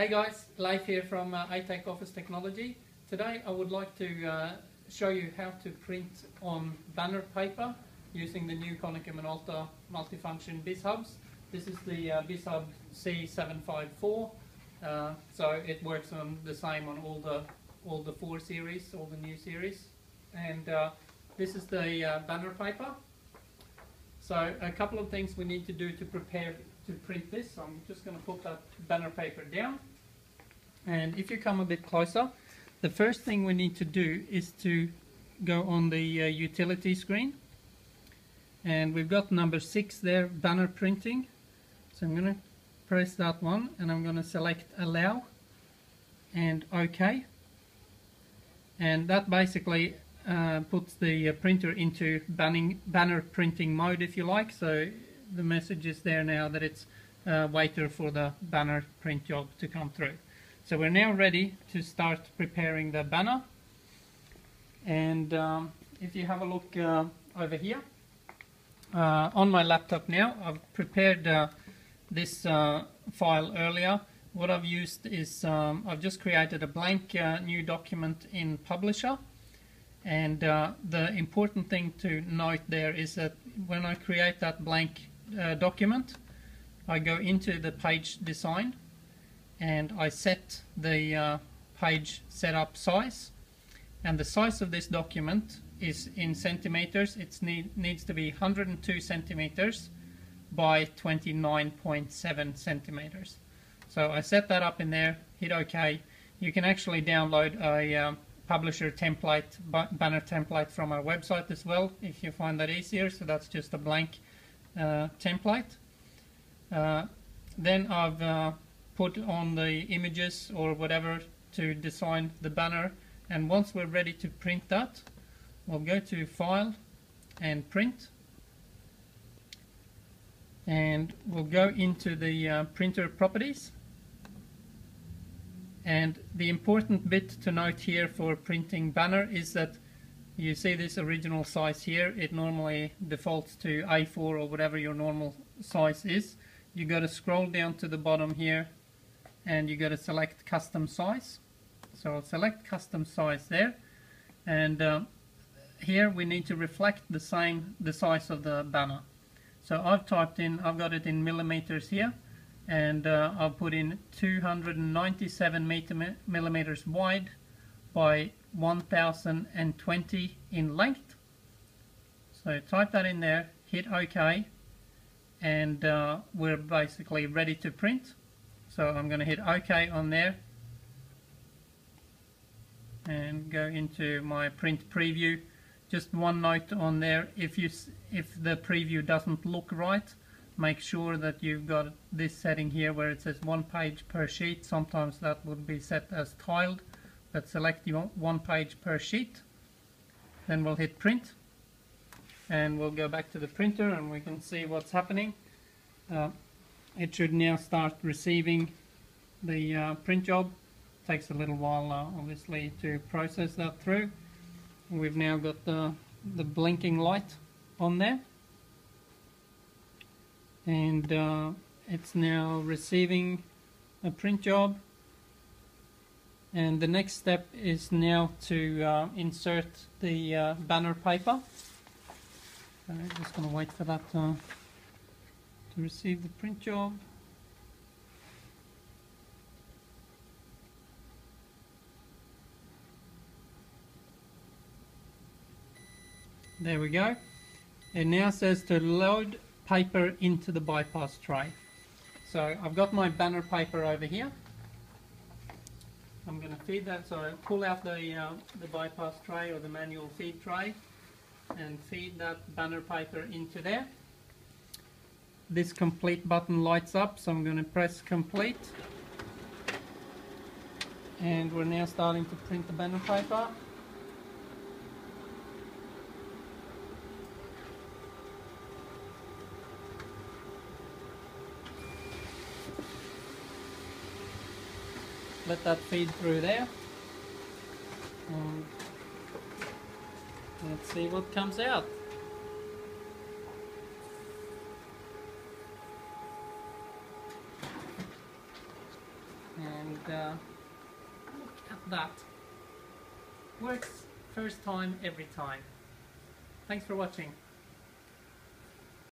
Hey guys, Leif here from uh, ATEC Office Technology. Today I would like to uh, show you how to print on banner paper using the new Konica Minolta multifunction BizHubs. This is the uh, BizHub C754, uh, so it works on the same on all the all the four series, all the new series. And uh, this is the uh, banner paper. So a couple of things we need to do to prepare to print this. I'm just going to put that banner paper down. And if you come a bit closer, the first thing we need to do is to go on the uh, utility screen. And we've got number six there, banner printing. So I'm going to press that one and I'm going to select allow and OK. And that basically uh, puts the uh, printer into banning, banner printing mode if you like. So the message is there now that it's uh, waiting for the banner print job to come through. So we're now ready to start preparing the banner. And um, if you have a look uh, over here, uh, on my laptop now, I've prepared uh, this uh, file earlier. What I've used is um, I've just created a blank uh, new document in Publisher. And the important thing to note there is that when I create that blank document, I go into the page design and I set the uh, page setup size. And the size of this document is in centimeters. It need, needs to be 102 centimeters by 29.7 centimeters. So I set that up in there hit OK. You can actually download a um, publisher template banner template from our website as well if you find that easier. So that's just a blank uh, template. Uh, then I've uh, put on the images or whatever to design the banner. And once we're ready to print that we'll go to file and print. And we'll go into the uh, printer properties. And the important bit to note here for printing banner is that you see this original size here it normally defaults to A4 or whatever your normal size is. You got to scroll down to the bottom here and you got to select custom size. So I'll select custom size there and uh, here we need to reflect the same the size of the banner. So I've typed in I've got it in millimeters here and uh, I'll put in 297 millimeters wide by 1020 in length so type that in there hit OK and uh, we're basically ready to print so I'm going to hit OK on there and go into my print preview. Just one note on there, if you if the preview doesn't look right, make sure that you've got this setting here where it says one page per sheet. Sometimes that would be set as tiled, but select one page per sheet. Then we'll hit print and we'll go back to the printer and we can see what's happening. Uh, it should now start receiving the uh, print job. Takes a little while uh, obviously to process that through. We've now got the, the blinking light on there and uh, it's now receiving a print job and the next step is now to uh, insert the uh, banner paper. I'm just going to wait for that uh, to receive the print job. There we go. It now says to load paper into the bypass tray. So I've got my banner paper over here. I'm going to feed that, so I pull out the, uh, the bypass tray or the manual feed tray and feed that banner paper into there. This complete button lights up so I'm going to press complete. And we're now starting to print the banner paper let that feed through there and let's see what comes out And uh, look at that. Works first time every time. Thanks for watching.